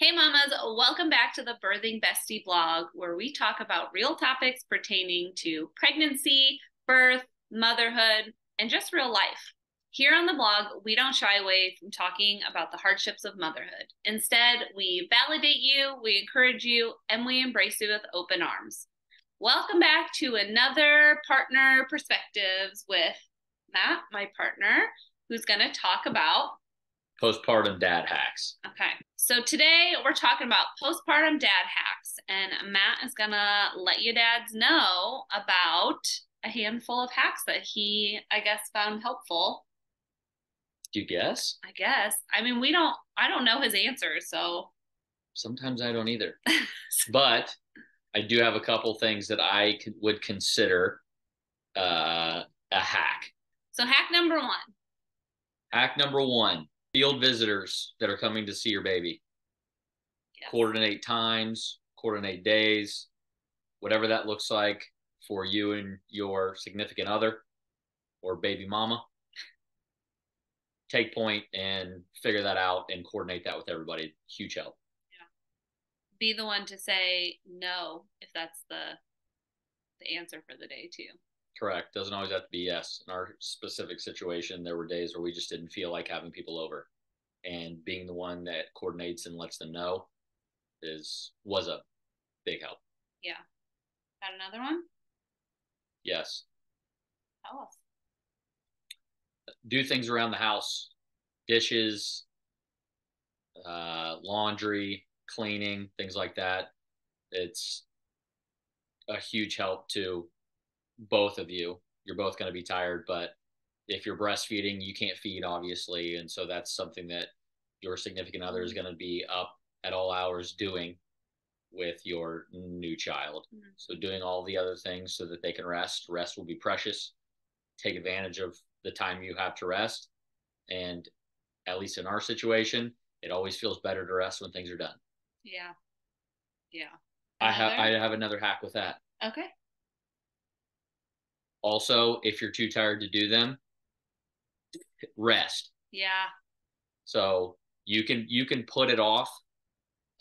Hey, mamas, welcome back to the Birthing Bestie blog, where we talk about real topics pertaining to pregnancy, birth, motherhood, and just real life. Here on the blog, we don't shy away from talking about the hardships of motherhood. Instead, we validate you, we encourage you, and we embrace you with open arms. Welcome back to another partner perspectives with Matt, my partner, who's going to talk about postpartum dad hacks. Okay. So today we're talking about postpartum dad hacks, and Matt is going to let you dads know about a handful of hacks that he, I guess, found helpful. Do you guess? I guess. I mean, we don't, I don't know his answers, so. Sometimes I don't either. but I do have a couple things that I could, would consider uh, a hack. So, hack number one. Hack number one field visitors that are coming to see your baby. Yes. Coordinate times, coordinate days, whatever that looks like for you and your significant other or baby mama. Take point and figure that out and coordinate that with everybody. Huge help. Yeah. Be the one to say no if that's the the answer for the day too. Correct. Doesn't always have to be yes. In our specific situation, there were days where we just didn't feel like having people over, and being the one that coordinates and lets them know is was a big help. Yeah. Got another one? Yes. Tell us. Do things around the house, dishes, uh, laundry, cleaning, things like that. It's a huge help to both of you. You're both going to be tired, but if you're breastfeeding, you can't feed, obviously. And so that's something that your significant other is going to be up at all hours doing with your new child. Mm-hmm. So doing all the other things so that they can rest. Rest will be precious. Take advantage of the time you have to rest. And at least in our situation, it always feels better to rest when things are done. Yeah. Yeah. Another? I have I have another hack with that. Okay. Also, if you're too tired to do them, rest. Yeah. So you can you can put it off.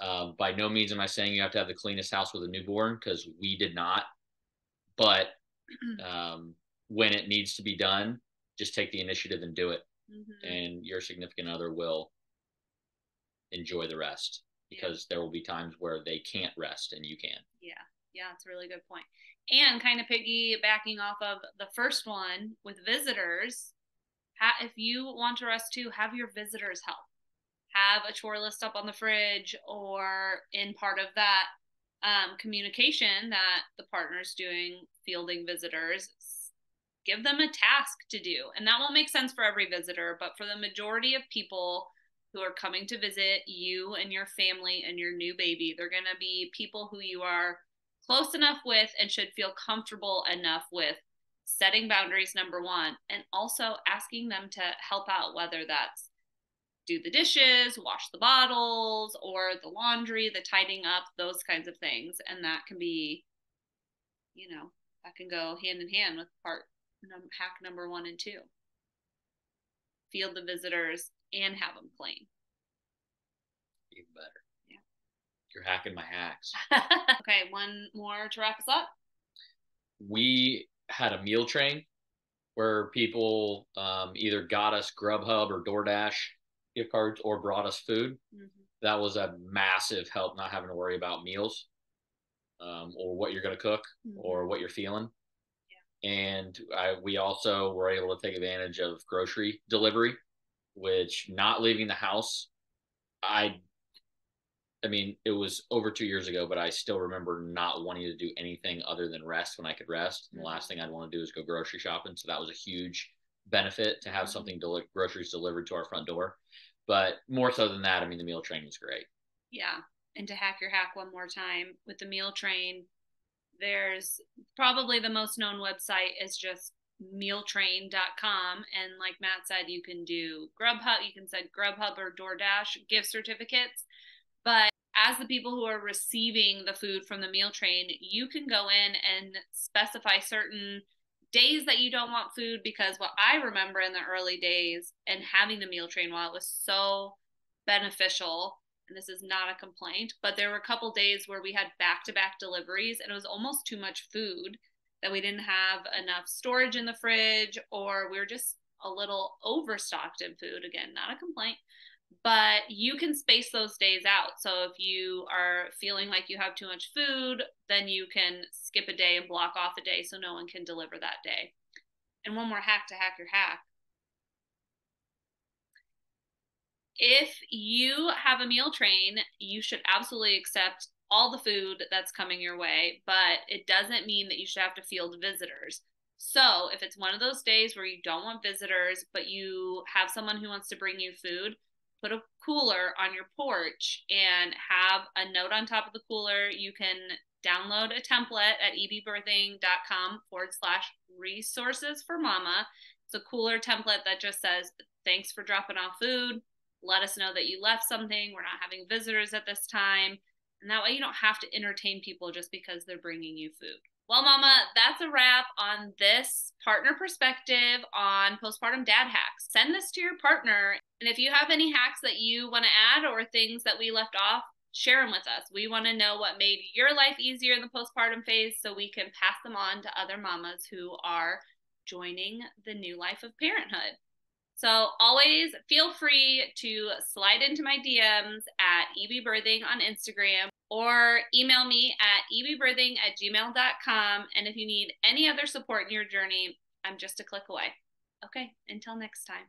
Um, by no means am I saying you have to have the cleanest house with a newborn because we did not. But um, when it needs to be done, just take the initiative and do it, mm-hmm. and your significant other will enjoy the rest because yeah. there will be times where they can't rest and you can. Yeah, yeah, it's a really good point. And kind of piggybacking off of the first one with visitors, if you want to rest too, have your visitors help. Have a chore list up on the fridge or in part of that um, communication that the partner's doing, fielding visitors, give them a task to do. And that won't make sense for every visitor, but for the majority of people who are coming to visit you and your family and your new baby, they're going to be people who you are close enough with and should feel comfortable enough with setting boundaries number one and also asking them to help out whether that's do the dishes wash the bottles or the laundry the tidying up those kinds of things. And that can be you know that can go hand in hand with part hack number one and two. Field the visitors and have them clean even better you're hacking my hacks. okay, one more to wrap us up. We had a meal train where people um, either got us Grubhub or DoorDash gift cards or brought us food. Mm-hmm. That was a massive help not having to worry about meals um, or what you're going to cook mm-hmm. or what you're feeling. Yeah. And I, we also were able to take advantage of grocery delivery, which not leaving the house, I I mean, it was over two years ago, but I still remember not wanting to do anything other than rest when I could rest. And the last thing I'd want to do is go grocery shopping. So that was a huge benefit to have mm-hmm. something deli- groceries delivered to our front door. But more so than that, I mean, the meal train was great. Yeah. And to hack your hack one more time with the meal train, there's probably the most known website is just mealtrain.com and like matt said you can do grubhub you can send grubhub or doordash gift certificates but as the people who are receiving the food from the meal train, you can go in and specify certain days that you don't want food because what I remember in the early days and having the meal train while it was so beneficial and this is not a complaint, but there were a couple days where we had back to back deliveries and it was almost too much food that we didn't have enough storage in the fridge or we were just a little overstocked in food. Again, not a complaint, but you can space those days out. So if you are feeling like you have too much food, then you can skip a day and block off a day so no one can deliver that day. And one more hack to hack your hack if you have a meal train, you should absolutely accept all the food that's coming your way, but it doesn't mean that you should have to field visitors. So, if it's one of those days where you don't want visitors, but you have someone who wants to bring you food, put a cooler on your porch and have a note on top of the cooler. You can download a template at ebbirthing.com forward slash resources for mama. It's a cooler template that just says, thanks for dropping off food let us know that you left something. We're not having visitors at this time. And that way you don't have to entertain people just because they're bringing you food. Well, Mama, that's a wrap on this partner perspective on postpartum dad hacks. Send this to your partner. And if you have any hacks that you want to add or things that we left off, share them with us. We want to know what made your life easier in the postpartum phase so we can pass them on to other mamas who are joining the new life of parenthood. So always feel free to slide into my DMs at ebbirthing on Instagram or email me at ebbirthing at gmail.com. And if you need any other support in your journey, I'm just a click away. Okay, until next time.